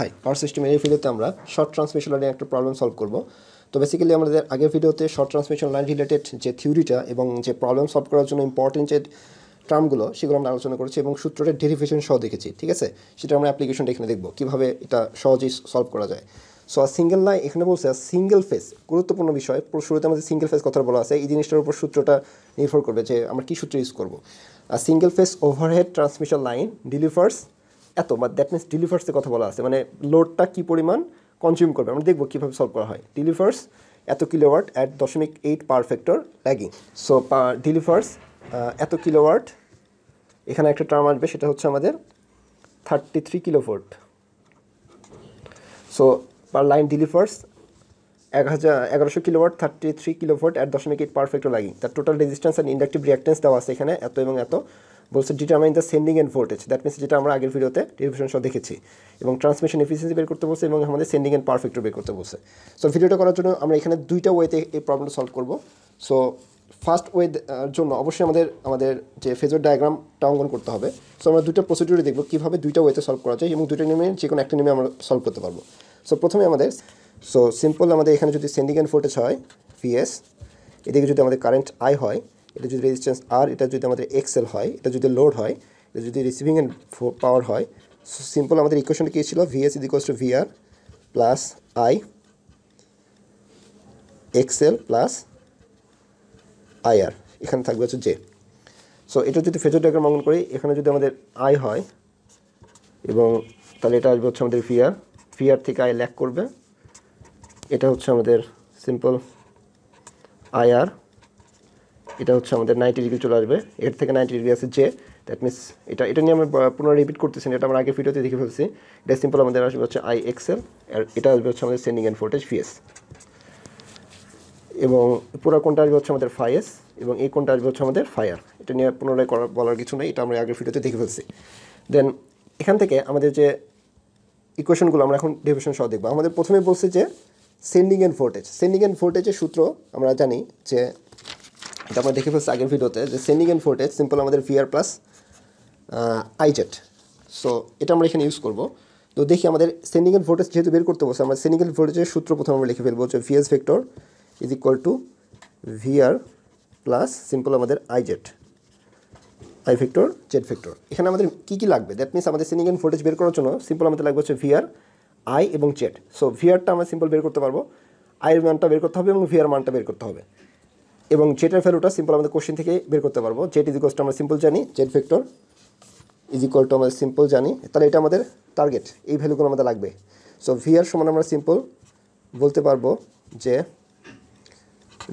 High power সিস্টেমের এই ভিডিওতে আমরা শর্ট ট্রান্সমিশন লাইনে একটা প্রবলেম সলভ করব। তো বেসিক্যালি আমাদের আগের ভিডিওতে শর্ট ট্রান্সমিশন লাইন রিলেটেড যে থিওরিটা এবং যে প্রবলেম সলভ করার জন্য ইম্পর্টেন্ট যে টার্মগুলো সেগুলো আমরা আলোচনা করেছি এবং সূত্রটা ডেরিভেশন সহ দেখেছি, ঠিক আছে? সেটা আমরা অ্যাপ্লিকেশনটা এখানে দেখব, কীভাবে এটা সহজেই সলভ করা যায়। সো আর সিঙ্গেল লাইন এখানে বলছে সিঙ্গেল ফেস গুরুত্বপূর্ণ বিষয়। শুরুতে আমাদের সিঙ্গেল ফেস কথা বলা আছে, এই জিনিসটার উপর সূত্রটা নির্ভর করবে যে আমরা কী সূত্র ইউজ করব। আর single phase overhead transmission line delivers এত বা দ্যাট মিনস ডিলিভার্সের কথা বলা আছে। মানে লোডটা কী পরিমাণ? কনজিউম করবে। আমরা দেখব কীভাবে সলভ করা হয়। ডিলিভার্স এত কিলোওয়াট অ্যাট দশমিক eight per factor lagging so delivers এত কিলোওয়াট এখানে একটা টার্ম আসবে, সেটা হচ্ছে আমাদের thirty three kilovolt so per line delivers এক হাজার, এগারোশো kilowatt thirty three kilovolt at দশমিক এইট পারফেক্ট লাগিং তার total resistance and inductive reactance দেওয়া আছে এখানে, এত এবং এত। বলছে determine the sending end voltage that means যেটা আমরা আগের ভিডিওতে টেলিভিশন সহ দেখেছি। এবং ট্রান্সমিশন এফিসিয়েন্সি বের করতে বলছে এবং আমাদের সেন্ডিং অ্যান্ড পারফেক্টর বের করতে বলছে। সো ভিডিওটা করার জন্য আমরা এখানে দুইটা ওয়েতে এই প্রবলেমটা সলভ করব। সো ফার্স্ট ওয়ে জন্য অবশ্যই আমাদের আমাদের যে ফেজর ডায়াগ্রামটা অঙ্কন করতে হবে। সো আমরা দুটো প্রসিডিউরে দেখব কীভাবে দুইটা ওয়েতে সলভ করা যায় এবং দুইটা নেমে যে কোনো একটা নেমে আমরা সলভ করতে পারব। সো প্রথমে আমাদের সো সিম্পল আমাদের এখানে যদি সেন্ডিং অ্যান্ড ভোল্টেজ হয় ভিএস এদিকে যদি আমাদের কারেন্ট আই হয় এটা যদি রেজিস্ট্যান্স আর এটা যদি আমাদের এক্সেল হয়, এটা যদি লোড হয়, এটা যদি রিসিভিং অ্যান্ড পাওয়ার হয় সো সিম্পল আমাদের ইকুয়েশনটা কী ছিল? VS ইদিকোয়াস to VR plus I XL plus IR এখানে থাকবে হচ্ছে জে সো এটা যদি ফেজর ডায়াগ্রাম অঙ্কন করি, এখানে যদি আমাদের আই হয়, এবং তাহলে এটা আসবে হচ্ছে আমাদের ভিআর ভিআর থেকে আই ল্যাক করবে। এটা হচ্ছে আমাদের সিম্পল আইআর এটা হচ্ছে আমাদের নাইনটি ডিগ্রি চলে আসবে। এর থেকে নাইনটি ডিগ্রি আছে জে দ্যাট মিনস এটা এটা নিয়ে আমরা পুনরায় রিপিট করতেছি এটা আমরা আগে ভিডিওতে দেখে ফেলছি। এটা সিম্পল আমাদের আসবে হচ্ছে আই এক্সেল আর এটা আসবে হচ্ছে আমাদের সেন্ডিং অ্যান্ড ভোল্টেজ ভিএস এবং পুরো কোনটা আসবে হচ্ছে আমাদের ফাইএস এবং এই কোনটা আসবে হচ্ছে আমাদের ফায়ার এটা নিয়ে পুনরায় করার বলার কিছু নেই, এটা আমরা আগের ভিডিওতে দেখে ফেলছি। দেন এখান থেকে আমাদের যে ইকুয়েশনগুলো আমরা এখন ডেভিশন সহ দেখব। আমাদের প্রথমে বলছে যে sending end voltage sending end ভোল্টেজের সূত্র আমরা জানি যে এটা আমরা দেখে ফেলছি আগের ভিডিওতে যে সেন্ডিং অ্যান্ড ভোল্টেজ সিম্পল আমাদের ভিআর প্লাস আইজেট সো এটা আমরা এখানে ইউজ করব। তো দেখি আমাদের সেন্ডিং অ্যান্ড ভোল্টেজ যেহেতু বের করতে বসে, আমরা সেন্ডিং অ্যান্ড ভোল্টেজের সূত্র প্রথমে আমরা লিখে ফেলব যে VS vector is equal to VR plus simple আমাদের IZ I vector Z vector এখানে আমাদের কী কী লাগবে? দ্যাট মিনস আমাদের সেন্ডিং অ্যান্ড ভোল্টেজ বের করার জন্য সিম্পল আমাদের লাগবে হচ্ছে ভিআর আই এবং জেড সো ভিআরটা আমরা সিম্পল বের করতে পারব। আইয়ের মানটা বের করতে হবে এবং ভিআর মানটা বের করতে হবে। এবং জেটের ভ্যালুটা সিম্পল আমাদের কোশ্চেন থেকে বের করতে পারব। জেট ইজ ইকোয়াল টু আমরা সিম্পল জানি Z vector is equal to আমাদের সিম্পল জানি। তাহলে এটা আমাদের টার্গেট এই ভ্যালুগুলো আমাদের লাগবে। সো ভিআর সমান আমরা সিম্পল বলতে পারব যে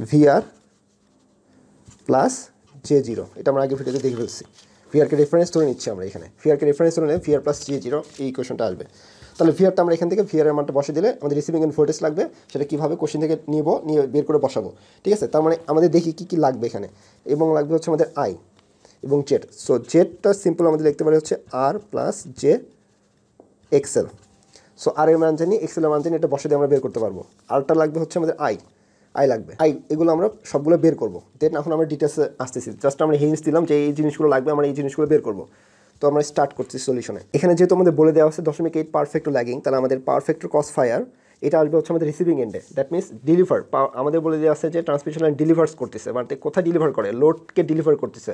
ভিআর প্লাস জে জিরো এটা আমরা আগে ভিডিওতে দেখে ফেলছি। ভিআরকে রেফারেন্স ধরে নিচ্ছি আমরা এখানে। ভিআরকে রেফারেন্স ধরে নিলে ভিআর প্লাস জে জিরো এই কোশ্চেনটা আসবে। তাহলে ভিআরটা আমরা এখান থেকে ভিআরের মানটা বসে দিলে আমাদের রিসিভিং এন্ড ভোল্টেজ লাগবে, সেটা কীভাবে কোশ্চেন থেকে নিব, নিয়ে বের করে বসাবো, ঠিক আছে? তার মানে আমাদের দেখি কী কী লাগবে এখানে, এবং লাগবে হচ্ছে আমাদের আই এবং জেড সো জেডটা সিম্পল আমাদের লিখতে পারি হচ্ছে R plus J XL so R এর মান জানি এক্সেলের মান এটা বসে দিয়ে আমরা বের করতে পারব আরটা লাগবে হচ্ছে আমাদের আই আই লাগবে আই এগুলো আমরা সবগুলো বের করব দেন এখন আমরা ডিটেলসে আসতেছি জাস্ট আমরা হিন্স দিলাম যে এই জিনিসগুলো লাগবে, আমরা এই জিনিসগুলো বের করব তো আমরা স্টার্ট করছি সলিউশনে এখানে যেহেতু আমাদের বলে দেওয়া আছে দশমিক এইট পারফেক্ট ল্যাগিং তাহলে আমাদের পারফেক্ট ক্রস ফায়ার এটা আসবে হচ্ছে আমাদের রিসিভিং এন্ডে দ্যাট মিনস ডেলিভার আমাদের বলে দেওয়া আছে যে ট্রান্সমিশন লাইন ডেলিভার্স করতেছে মানে কোথায় ডেলিভার করে? লোডকে ডেলিভার করতেছে।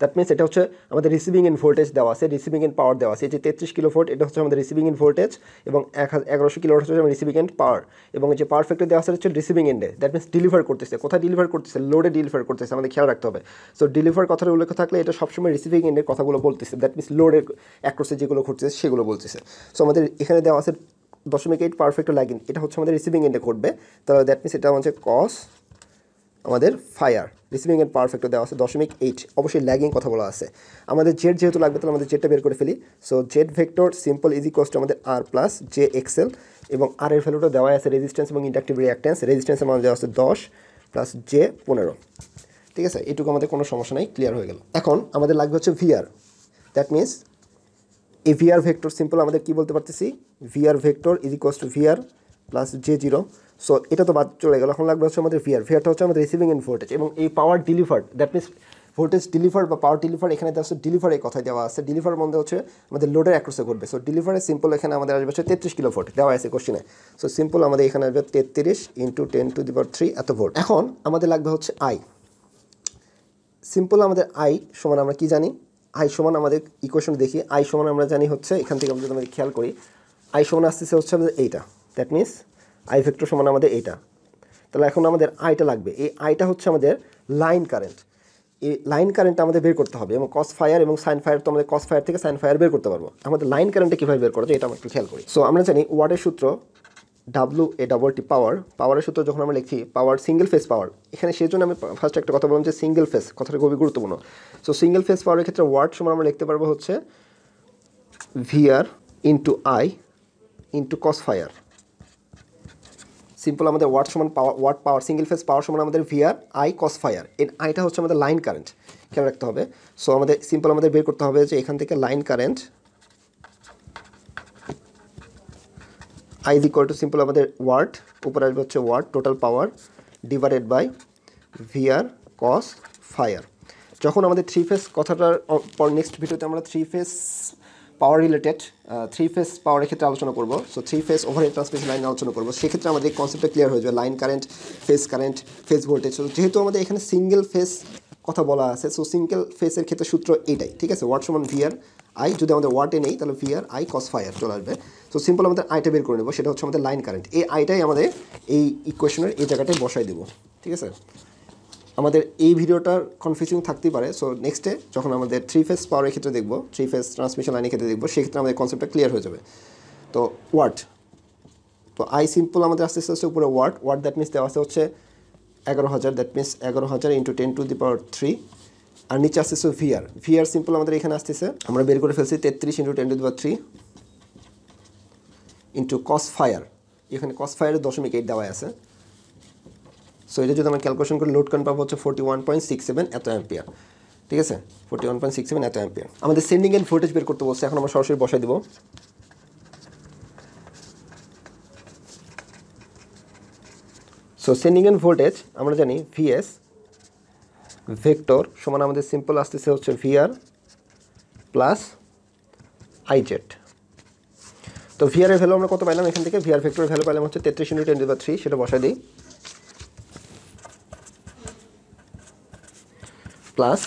দ্যাট মিনস এটা হচ্ছে আমাদের রিসিভিং ইন ভোল্টেজ দেওয়া আছে রিসিভিং ইন পাওয়ার দেওয়া আছে। যে তেত্রিশ কিলো ভোল্ট এটা হচ্ছে আমাদের রিসিভিং ইন ভোল্টেজ এবং এক এগারোশো কিলো হচ্ছে রিসিভিং এন্ড পাওয়ার এবং যে পাওয়ার ফ্যাক্টর দেওয়া আছে হচ্ছে রিসিভিং এন্ডে দ্যাট মিনস ডেলিভার করতেছে। কোথায় ডেলিভার করতেছে? লোডে ডেলিভার করতেছে, আমাদের খেয়াল রাখতে হবে। সো ডেলিভার কথাটা উল্লেখ থাকলে এটা সবসময় রিসিভিং এন্ডের কথাগুলো বলতেছে। দ্যাট মিনস লোডের অ্যাক্রসে যেগুলো ঘটতেছে, সেগুলো বলতেছে। সো আমাদের এখানে দেওয়া আছে দশমিক এইট পারফেক্ট লাগিন এটা হচ্ছে আমাদের রিসিভিং এন্ডে করবে তাহলে দ্যাট মিনস এটা হচ্ছে কস আমাদের ফায়ার রিসিভিং এন্ড পারফেক্ট দেওয়া আছে, দশমিক এইট অবশ্যই ল্যাগিং কথা বলা আছে। আমাদের জেড যেহেতু লাগবে, তাহলে আমাদের জেডটা বের করে ফেলি। So Z vector simple easy cost আমাদের আর প্লাস জে এক্সেল এবং আর এর ভ্যালুটা দেওয়া আছে রেজিস্ট্যান্স এবং ইন্ডাকটিভ রিয়াক্ট্যান্স রেজিস্ট্যান্সের মান দেওয়া আছে দশ প্লাস জে পনেরো। ঠিক আছে? এটুকু আমাদের কোনো সমস্যা নেই ক্লিয়ার হয়ে গেল। এখন আমাদের লাগবে হচ্ছে ভিআর দ্যাট মিনস এই ভিআর ভেক্টর সিম্পল আমাদের কি বলতে পারতেছি? VR vector is equals to VR plus J zero so এটা তো বাদ চলে গেল। এখন লাগবে হচ্ছে আমাদের ভিআর ভিআরটা হচ্ছে আমাদের রিসিভিং ইন ভোল্টেজ এবং এই power delivered that means voltage deliver বা পাওয়ার ডেলিভার এখানে আছে ডেলিভারের কথা দেওয়া আছে। ডেলিভার মধ্যে হচ্ছে আমাদের লোডের অ্যাক্রসে ঘটবে। সো ডেলিভারে সিম্পল এখানে আমাদের আসবে হচ্ছে তেত্রিশ কিলো ভোল্ট দেওয়া আছে কোশ্চেনে সো সিম্পল আমাদের এখানে আসবে তেত্রিশ into ten to the power three এত ভোল্ট এখন আমাদের লাগবে হচ্ছে আই সিম্পল আমাদের আই সমান আমরা কি জানি? আই সমান আমাদের ইকুয়েশন দেখি। আই সমান আমরা জানি হচ্ছে, এখান থেকে আমরা যদি আমরা খেয়াল করি। আই সমান আসতেছে হচ্ছে আমাদের এইটা। দ্যাট মিনস আই ভেক্টর সমান আমাদের এইটা। তাহলে এখন আমাদের আইটা লাগবে। এই আইটা হচ্ছে আমাদের লাইন কারেন্ট এই লাইন কারেন্ট আমাদের বের করতে হবে এবং কস ফায়ার এবং সাইন ফায়ার তো আমাদের কস ফায়ার থেকে সাইন ফায়ার বের করতে পারব। আমাদের লাইন কারেন্টে কীভাবে বের করা যায়, এটা আমরা একটু খেয়াল করি। সো আমরা জানি ওয়ার্ডের সূত্র ডাব্লু এ ডাবল টি পাওয়ার পাওয়ারের সূত্র যখন আমরা লিখি পাওয়ার সিঙ্গেল ফেস পাওয়ার এখানে সেই জন্য আমি ফার্স্ট একটা কথা বললাম যে সিঙ্গেল ফেস কথাটা খুবই গুরুত্বপূর্ণ। সো সিঙ্গেল ফেস পাওয়ারের ক্ষেত্রে ওয়ার্ড সময় আমরা লিখতে পারব হচ্ছে VR into I into cos phi simple আমাদের ওয়াট সমান power watt power single phase power সমান আমাদের ভিআর আই কস ফায়ার এর আইটা হচ্ছে আমাদের লাইন কারেন্ট খেয়াল রাখতে হবে। সো আমাদের সিম্পল আমাদের বের করতে হবে যে এখান থেকে line current I equal to simple আমাদের ওয়ার্ড উপরে আসবে হচ্ছে watt total power divided by VR cos phi যখন আমাদের থ্রি ফেস কথাটার পর নেক্সট ভিডিওতে আমরা three phase power related three phase পাওয়ারের ক্ষেত্রে আলোচনা করব। So three phase overhead transmission line আলোচনা করব। সেক্ষেত্রে আমাদের কনসেপ্টটা ক্লিয়ার হয়ে যাবে। Line current phase current phase voltage যেহেতু আমাদের এখানে সিঙ্গেল ফেস কথা বলা আছে সো সিঙ্গেল ফেসের ক্ষেত্রে সূত্র এইটাই, ঠিক আছে? ওয়াট সমান ভিআর আই যদি আমাদের ওয়াটে নেই, তাহলে ভিআর আই কস ফায়ার চলে আসবে। সো সিম্পল আমাদের আইটা বের করে নেব, সেটা হচ্ছে আমাদের লাইন কারেন্ট এই আইটাই আমাদের এই ইকুয়েশনের এই জায়গাটায় বসাই দেবো, ঠিক আছে? আমাদের এই ভিডিওটার কনফিউজিং থাকতেই পারে। সো নেক্সটে যখন আমাদের থ্রি ফেস পাওয়ারের ক্ষেত্রে দেখব থ্রি ফেস ট্রান্সমিশন লাইনের ক্ষেত্রে দেখব, সেক্ষেত্রে আমাদের কনসেপ্টটা ক্লিয়ার হয়ে যাবে। তো ওয়াট তো আই সিম্পল আমাদের আস্তে আস্তে আস্তে উপরে ওয়াট ওয়াট দ্যাট মিনস দেওয়া আছে হচ্ছে এগারো হাজার। দ্যাট মিনস এগারো হাজার into ten to the power three আর নিচে আসতেছে ভিআর ভিআর সিম্পল আমাদের এখানে আসতেছে। আমরা বের করে ফেলছি তেত্রিশ into ten to three into cos phi এখানে কস ফায়ারের দশমিক এইট দেওয়া আছে। সো এটা যদি আমরা ক্যালকুলেশন করি লোড কারেন্ট পাবো হচ্ছে forty one point six seven এত অ্যাম্পিয়ার ঠিক আছে? Forty one point six seven এত অ্যাম্পিয়ার আমাদের সেন্ডিং এন্ড ভোল্টেজ বের করতে বলছে এখন আমরা সরাসরি বসাই দেবো। সো সেন্ডিং এন্ড ভোল্টেজ আমরা জানি ভিএস ভেক্টর সমান আমাদের সিম্পল আসতেছে হচ্ছে ভিআর প্লাস আইজেড তো ভিআর এর ভ্যালু আমরা কত পাইলাম? এখান থেকে ভিআর ভেক্টরের ভ্যালু পাইলাম হচ্ছে তেত্রিশ ইন্টু টেন বা থ্রি সেটা বসাই দিই। প্লাস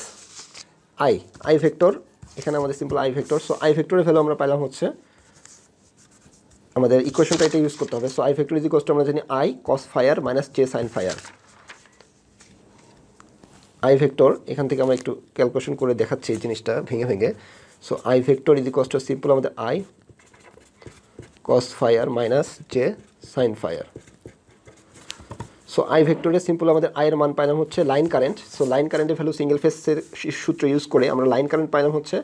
আই আই ভেক্টর এখানে আমাদের simple I vector so I ভেক্টরের ভ্যালু আমরা পাইলাম হচ্ছে আমাদের ইকুয়েশনটা এটা ইউজ করতে হবে। So I vector is equals to আমরা জানি I cos phi minus J sine phi vector এখান থেকে আমরা একটু ক্যালকুলেশন করে দেখাচ্ছি এই জিনিসটা ভেঙে ভেঙে। So I vector is equals to simple আমাদের I cos phi minus J sine phi so I ভেক্টরে simple আমাদের আয়ের মান পাইলাম হচ্ছে লাইন কারেন্ট সো লাইন কারেন্টের ভ্যালু সিঙ্গেল ফেসের সূত্র ইউজ করে আমরা লাইন কারেন্ট পাইলাম হচ্ছে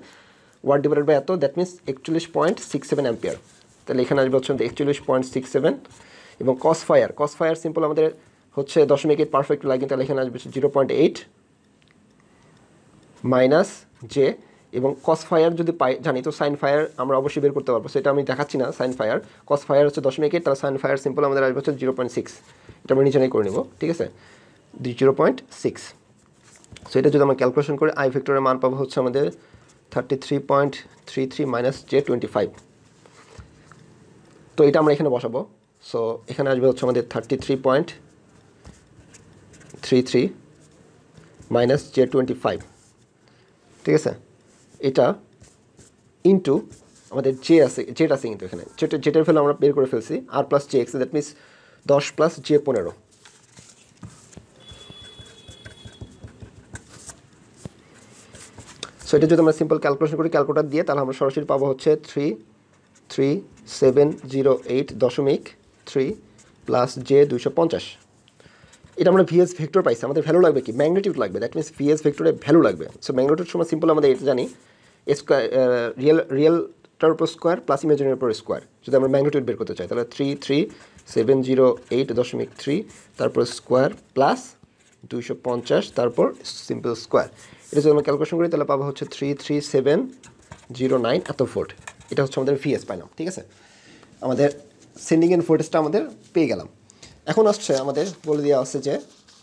ওয়ার্ড ডিভাইডেড বাই এত দ্যাট মিনস একচল্লিশ পয়েন্ট সিক্স সেভেন অ্যাম্পিয়ার তাহলে এখানে আসবে হচ্ছে একচল্লিশ পয়েন্ট সিক্স সেভেন এবং cos phi cos phi simple আমাদের হচ্ছে দশমিক এইট পারফেক্ট লাগে তাহলে এখানে আসবে zero point eight minus J এবং কস ফায়ার যদি পাই, জানি, তো সাইন ফায়ার আমরা অবশ্যই বের করতে পারব। সেটা আমি দেখাচ্ছি না সাইন ফায়ার কস ফায়ার হচ্ছে দশমিক এইট তাহলে সাইন ফায়ার সিম্পল আমাদের আসবে হচ্ছে জিরো পয়েন্ট সিক্স এটা আমরা নিচে করে নেব, ঠিক আছে? জিরো পয়েন্ট সিক্স সো এটা যদি আমরা ক্যালকুলেশন করে আই ভেক্টরের মান পাবো হচ্ছে আমাদের thirty three point three three minus J twenty five তো এটা আমরা এখানে বসাবো। সো এখানে আসবে হচ্ছে আমাদের thirty three point three three minus J twenty five ঠিক আছে? এটা ইন্টু আমাদের জে আছে জেট আছে কিন্তু এখানে। যেটা জেটের ভ্যালু আমরা বের করে ফেলছি। আর plus J X that means দশ প্লাস জে পনেরো। সো এটা যদি আমরা সিম্পল ক্যালকুলেশন করি ক্যালকুলেটার দিয়ে, তাহলে আমরা সরাসরি পাবো হচ্ছে three three seven zero eight দশমিক থ্রি প্লাস জে দুইশো পঞ্চাশ। এটা আমরা ভিএস ভেক্টর পাইছি, আমাদের ভ্যালু লাগবে কি? ম্যাগনেটিউড লাগবে দ্যাট মিনস ভিএস ভেক্টরের ভ্যালু লাগবে। সো ম্যাগনেটিউড সময় সিম্পল আমাদের এটা জানি স্কোয়ার রিয়েল রিয়েলটার উপর স্কোয়ার প্লাস ইমেজিনের উপর স্কোয়ার যদি আমরা ম্যাগনেটিউড বের করতে চাই, তাহলে three three seven zero eight দশমিক থ্রি তারপর স্কোয়ার প্লাস দুইশো পঞ্চাশ, তারপর সিম্পল স্কোয়ার এটা যদি আমরা ক্যালকুলেশন করি, তাহলে পাবো হচ্ছে three three seven zero nine এত ফোর্ট এটা হচ্ছে আমাদের ভিএস পাইলাম, ঠিক আছে? আমাদের সেন্ডিং এন্ড ফোর্টেজটা আমাদের পেয়ে গেলাম। এখন আসছে আমাদের বলে দেওয়া আছে যে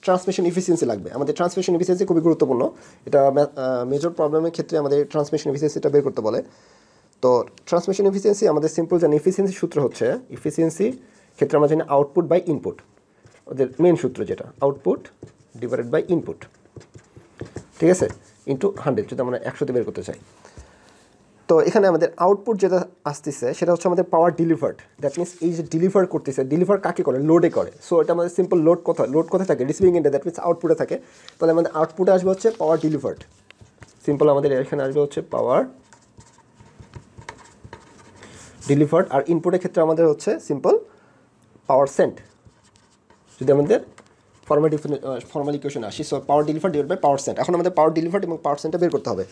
ট্রান্সমিশন ইফিসিয়েন্সি লাগবে। আমাদের ট্রান্সমিশন ইফিসিয়েন্সি খুবই গুরুত্বপূর্ণ। এটা মেজর প্রবলেমের ক্ষেত্রে আমাদের ট্রান্সমিশন ইফিসিয়েন্সিটা বের করতে বলে। তো ট্রান্সমিশন ইফিসিয়েন্সি আমাদের সিম্পল জানি ইফিসিয়েন্সি সূত্র হচ্ছে ইফিসিয়েন্সি ক্ষেত্রে আমরা জানি আউটপুট বাই ইনপুট ওদের মেন সূত্র যেটা আউটপুট ডিভাইডেড বাই ইনপুট ঠিক আছে? ইন্টু হান্ড্রেড যদি আমরা একশোতে বের করতে চাই। তো এখানে আমাদের আউটপুট যেটা আসতেছে, সেটা হচ্ছে আমাদের পাওয়ার ডেলিভার্ড দ্যাট মিনস এই যে ডেলিভার করতেছে ডেলিভার কাকে করে? লোডে করে। সো এটা আমাদের সিম্পল লোড কথা লোড কোথায় থাকে? রিসিভিং এন্ডে দ্যাট মিনস আউটপুটে থাকে। তাহলে আমাদের আউটপুটে আসবে হচ্ছে পাওয়ার ডেলিভার্ড সিম্পল আমাদের এখানে আসবে হচ্ছে পাওয়ার ডেলিভার্ড আর ইনপুটের ক্ষেত্রে আমাদের হচ্ছে সিম্পল পাওয়ার সেন্ট যদি আমাদের ফর্মাল ফর্মাল ইকুয়েশন আসি so power deliver divide by power sent এখন আমাদের পাওয়ার ডেলিভার এবং পাওয়ার সেন্টটা বের করতে হবে।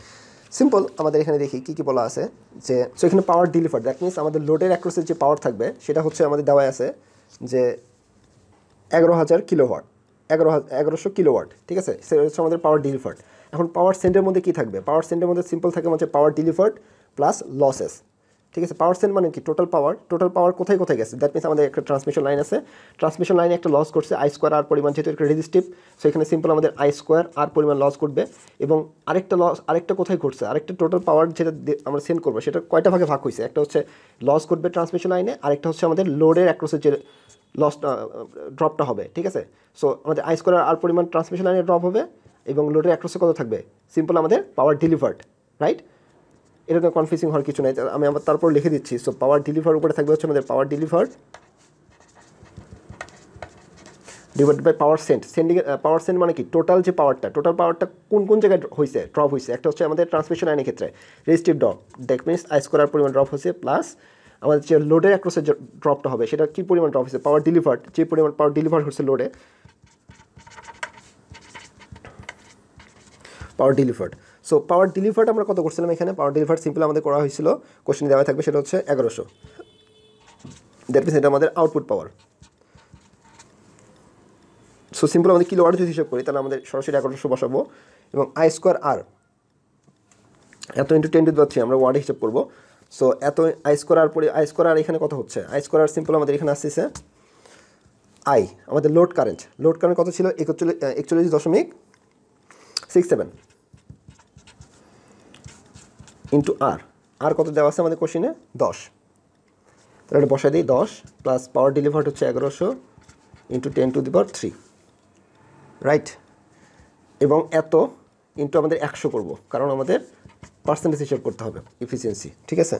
সিম্পল আমাদের এখানে দেখি কী কী বলা আছে, যে সো এখানে পাওয়ার ডেলিভার দ্যাট মিনস আমাদের লোডের অ্যাক্রোসের যে পাওয়ার থাকবে, সেটা হচ্ছে আমাদের দেওয়ায় আছে, যে এগারো হাজার কিলোওয়াট এগারো এগারোশো কিলোওয়াট ঠিক আছে? সে হচ্ছে আমাদের পাওয়ার ডেলিভার্ড এখন পাওয়ার সেন্টের মধ্যে কী থাকবে? পাওয়ার সেন্টের মধ্যে সিম্পল থাকে হচ্ছে পাওয়ার ডেলিভার্ড প্লাস লসেস ঠিক আছে পাওয়ার সেন্ট মানে কি? টোটাল পাওয়ার টোটাল পাওয়ার কোথায় কোথায় গেছে? দ্যাট মিনস আমাদের একটা ট্রান্সমিশন লাইন আছে। ট্রান্সমিশন লাইনে একটা লস করছে আই স্কোয়ার আর পরিমাণ, যেহেতু একটা রেজিস্টিভ সো এখানে সিম্পল আমাদের আই স্কোয়ার আর পরিমাণ লস করবে। এবং আরেকটা লস আরেকটা কোথায় ঘটছে? আরেকটা টোটাল পাওয়ার যেটা আমরা সেন্ড করব, সেটা কয়টা ভাগে ভাগ হয়েছে? একটা হচ্ছে লস করবে ট্রান্সমিশন লাইনে আরেকটা হচ্ছে আমাদের লোডের অ্যাক্রোসের যে লসটা ড্রপটা হবে, ঠিক আছে? সো আমাদের আই স্কোয়ার আর পরিমাণ ট্রান্সমিশন লাইনে ড্রপ হবে, এবং লোডের অ্যাক্রোসে কত থাকবে? সিম্পল আমাদের পাওয়ার ডেলিভার্ড রাইট তো কনফিউজিং হওয়ার কিছু নাই। আমি আবার তারপর লিখে দিচ্ছি। সো পাওয়ার ডেলিভার উপরে থাকবে হচ্ছে আমাদের power deliver divide by power sent sending power sent মানে কি? টোটাল যে পাওয়ারটা টোটাল পাওয়ারটা কোন কোন জায়গায় হয়েছে ড্রপ হয়েছে একটা হচ্ছে আমাদের ট্রান্সমিশন লাইনের ক্ষেত্রে। রেজিস্টিভ ড্রপ দ্যাট মিনস আইস করার পরিমাণ ড্রপ হয়েছে প্লাস আমাদের যে লোডের অ্যাক্রসের যে ড্রপটা হবে, সেটা কী পরিমাণ ড্রপ হয়েছে পাওয়ার ডেলিভার্ড যে পরিমাণ পাওয়ার ডেলিভার হচ্ছে লোডে power delivered so power delivered আমরা কত করছিলাম এখানে? পাওয়ার ডেলিভার্ড সিম্পল আমাদের করা হয়েছিল। কোশ্চেন দেওয়া থাকবে সেটা হচ্ছে এগারোশো। দ্যাট মিনস এটা আমাদের আউটপুট পাওয়ার সো সিম্পল আমাদের কিলো যদি হিসাব করি, তাহলে আমাদের সরাসরি এগারোশো বসাবো এবং আই স্কোয়ার আর এত into ten to the three আমরা ওয়ার্ডে হিসাব করব। সো এত আই স্কোয়ার আর পরে আই স্কোয়ার আর এখানে কত হচ্ছে? আই স্কোয়ার আর সিম্পল আমাদের এখানে আসতেছে। আই আমাদের লোড কারেন্ট লোড কারেন্ট কত ছিল? একচল্লিশ একচল্লিশ দশমিক six seven into R R কত দেওয়া আছে আমাদের কোশ্চিনে দশ। তাহলে এটা বসাই দিই, দশ প্লাস পাওয়ার ডেলিভার্ড হচ্ছে এগারোশো into ten to the power three right এবং এত ইন্টু আমাদের একশো করব, কারণ আমাদের পার্সেন্টেজ হিসেব করতে হবে ইফিসিয়েন্সি ঠিক আছে?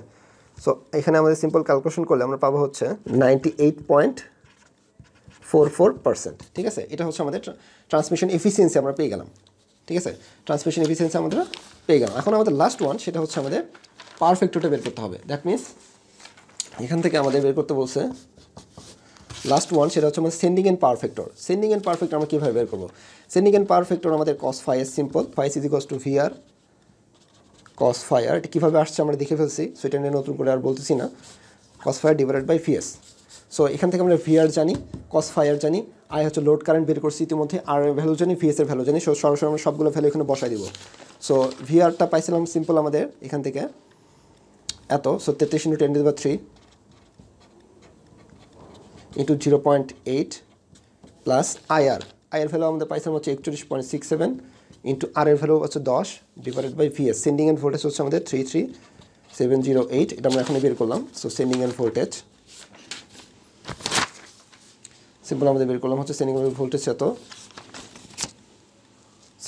সো এখানে আমাদের সিম্পল ক্যালকুলেশন করলে আমরা পাবো হচ্ছে ninety eight point four four percent ঠিক আছে? এটা হচ্ছে আমাদের ট্রান্সমিশন এফিসিয়েন্সি আমরা পেয়ে গেলাম। ঠিক আছে? ট্রান্সমিশন এফিসিয়েন্সি আমাদের পেয়ে গেলাম। এখন আমাদের লাস্ট ওয়ান সেটা হচ্ছে আমাদের পারফেক্টটা বের করতে হবে। দ্যাট মিনস এখান থেকে আমাদের বের করতে বলছে লাস্ট ওয়ান সেটা হচ্ছে আমাদের sending end power factor sending end power factor আমরা কীভাবে বের করব? সেন্ডিং অ্যান্ড পারফেক্টর আমাদের cos phi S simple phi S is equals to VR cos phi এটা কীভাবে আসছে আমরা দেখে ফেলছি সো এটা নিয়ে নতুন করে আর বলতেছি না। Cos phi divided by VS so এখান থেকে আমরা ভিআর জানি কস ফায়ার জানি আই হচ্ছে লোড কারেন্ট বের করছি ইতিমধ্যে, আর ভ্যালু জানি ভিএস এর ভ্যালু জানি সরাসরি আমরা সবগুলো ভ্যালু এখানে বসাই দিব। সো ভিআরটা পাইছিলাম সিম্পল আমাদের এখান থেকে। এত সো তেত্রিশ ইন্টু টেন বা three into zero point eight plus IR IR value আমাদের পাইছিলাম হচ্ছে একচল্লিশ point six seven into R এর ভ্যালু হচ্ছে দশ divided by VS sending end voltage হচ্ছে আমাদের three three seven zero eight এটা আমরা এখানে বের করলাম। So sending end voltage simple আমাদের বের করলাম হচ্ছে অ্যান্ড ভোল্টেজ এত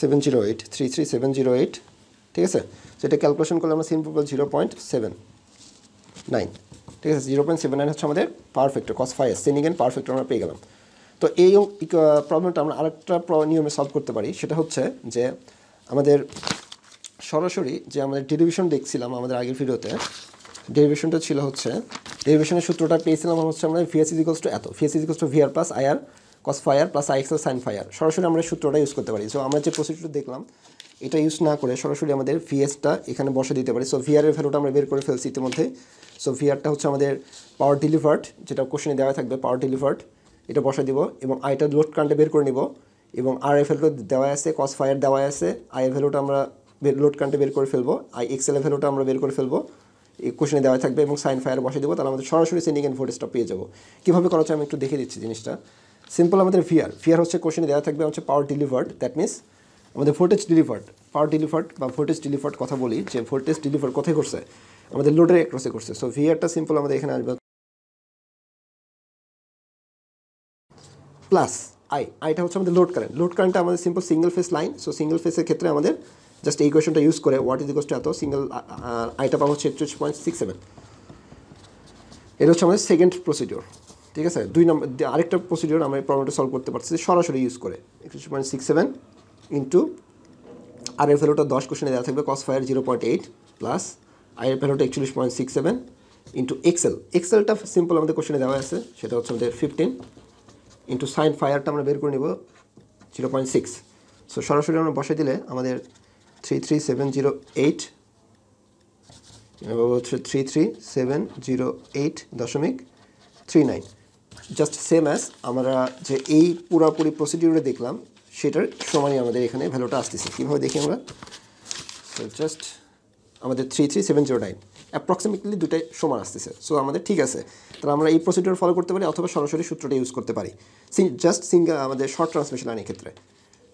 seven zero eight three three seven zero eight ঠিক আছে? এটা ক্যালকুলেশন করলে আমরা simple zero point seven nine ঠিক আছে? জিরো পয়েন্ট সেভেন নাইন হচ্ছে আমাদের perfect cos phi sending end perfect আমরা পেয়ে গেলাম। তো এই প্রবলেমটা আমরা আরেকটা নিয়মে সলভ করতে পারি। সেটা হচ্ছে যে আমাদের সরাসরি যে আমাদের ডেরিভেশন দেখছিলাম আমাদের আগের ভিডিওতে ডেরিভেশনটা ছিল হচ্ছে ডেরিভেশনের সূত্রটা পেয়েছিলাম হচ্ছে আমরা ভিএস ইজিকলস টু এত। VS equals to VR plus IR cos phi plus IXL sine phi সরাসরি আমরা সূত্রটা ইউজ করতে পারি। সো আমরা যে প্রসিডিউর দেখলাম, এটা ইউজ না করে সরাসরি আমাদের ভিএসটা এখানে বসে দিতে পারি। সো ভিআরের ভ্যালুটা আমরা বের করে ফেলছি ইতিমধ্যে। সো ভিআরটা হচ্ছে আমাদের পাওয়ার ডেলিভার্ড যেটা কোশ্চেনে দেওয়া থাকবে পাওয়ার ডেলিভার্ড এটা বসা দিব এবং আইটা লোড কারেন্টে বের করে নিব এবং আর এর ভ্যালুটা দেওয়া আছে কস ফায়ার দেওয়া আছে। আই এর ভ্যালুটা আমরা লোড কারেন্টে বের করে ফেলব। আই এক্সেল ভ্যালুটা আমরা বের করে ফেলব। কোশ্চেনে দেওয়া থাকবে এবং সাইন ফায়ার বসে দেবো। তাহলে আমাদের সরাসরি সেন্ডিং অ্যান্ড ভোল্টেজটা পেয়ে যাব। কীভাবে করা হচ্ছে আমি একটু দেখে দিচ্ছি জিনিসটা। সিম্পল আমাদের ভিআর ভিআর হচ্ছে কোশ্চেনে দেওয়া থাকবে, হচ্ছে পাওয়ার ডেলিভার্ড দ্যাট মিনস আমাদের ভোল্টেজ ডেলিভার্ড পাওয়ার ডেলিভার্ড বা ভোল্টেজ ডেলিভার্ড কথা বলি, যে ভোল্টেজ ডেলিভার কোথায় করছে? আমাদের লোডের অ্যাক্রসে করছে। সো ভিআরটা সিম্পল আমাদের এখানে আসবে। প্লাস আই আইটা হচ্ছে আমাদের লোড কারেন্ট লোড কারেন্টটা আমাদের simple single phase line so single ফেসের ক্ষেত্রে আমাদের জাস্ট এই কোয়েশনটা ইউজ করে হোয়াট ইজ ইকোস টু এত সিঙ্গেল আইটা পাবো হচ্ছে একচল্লিশ পয়েন্ট সিক্স সেভেন এটা হচ্ছে আমাদের সেকেন্ড প্রসিডিওর ঠিক আছে? দুই নম্বর আরেকটা প্রসিডিওর আমরা প্রবলেমটা সলভ করতে পারছি সরাসরি ইউজ করে। একচল্লিশ point six seven into R এর ভ্যালুটা দশ কোশ্চেনে দেওয়া থাকবে cos phi zero point eight plus I এর ভ্যালুটা একচল্লিশ point six seven into XL এক্সেলটা simple আমাদের কোশ্চেনে দেওয়া আছে, সেটা হচ্ছে আমাদের ফিফটিন ইন্টু সাইন ফায়ারটা আমরা বের করে নিব জিরো পয়েন্ট সিক্স সো সরাসরি আমরা বসে দিলে আমাদের three three seven zero eight হচ্ছে three three seven zero eight দশমিক three nine just same as আমরা যে এই পুরোপুরি প্রসিডিউরে দেখলাম, সেটার সমানই আমাদের এখানে ভ্যালুটা আসতেছে। কীভাবে দেখি আমরা? সো জাস্ট আমাদের three three seven zero nine approximately দুটাই সমান আসতেছে। সো আমাদের ঠিক আছে। তাহলে আমরা এই প্রসিডিউর ফলো করতে পারি, অথবা সরাসরি সূত্রটা ইউজ করতে পারি। জাস্ট সিঙ্গেল আমাদের শর্ট ট্রান্সমিশন লাইনের ক্ষেত্রে।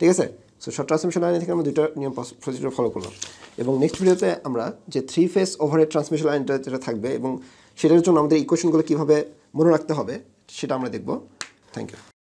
ঠিক আছে? সো শর্ট ট্রান্সমিশন লাইন থেকে আমরা দুইটা নিয়ম প্রসিডিউর ফলো করলাম। এবং নেক্সট ভিডিওতে আমরা যে থ্রি ফেস ওভারহেড ট্রান্সমিশন লাইনটা যেটা থাকবে এবং সেটার জন্য আমাদের ইকুয়েশনগুলো কীভাবে মনে রাখতে হবে, সেটা আমরা দেখব। Thank you